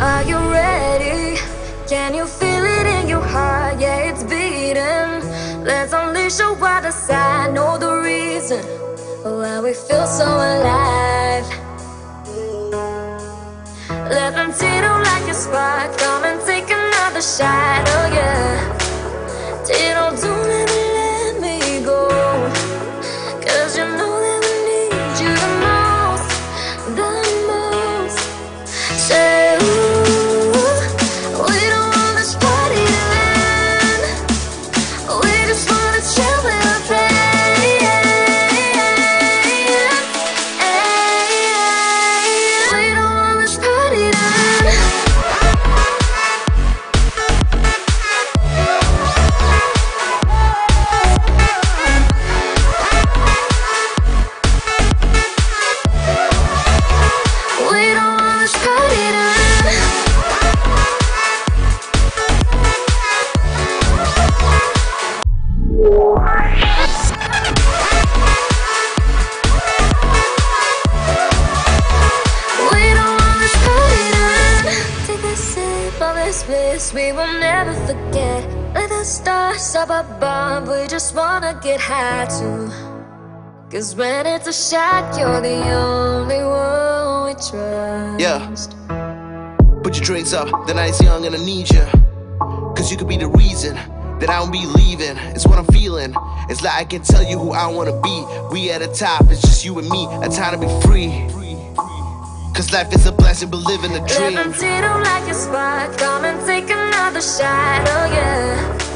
Are you ready? Can you feel it in your heart? Yeah, it's beating. Let's unleash our wild side. Know the reason why we feel so alive. Let them see like a spark. Come and take another shot. This we will never forget. Let the stars up above, we just wanna get high too. Cause when it's a shot, you're the only one we trust. Yeah. Put your drinks up, the night's young and I need you. Cause you could be the reason that I won't be leaving. It's what I'm feeling. It's like I can tell you who I wanna be. We at the top, it's just you and me. A time to be free. Cause life is a blessing, but living a dream. them tittle like a spark, come and take another shot, oh yeah.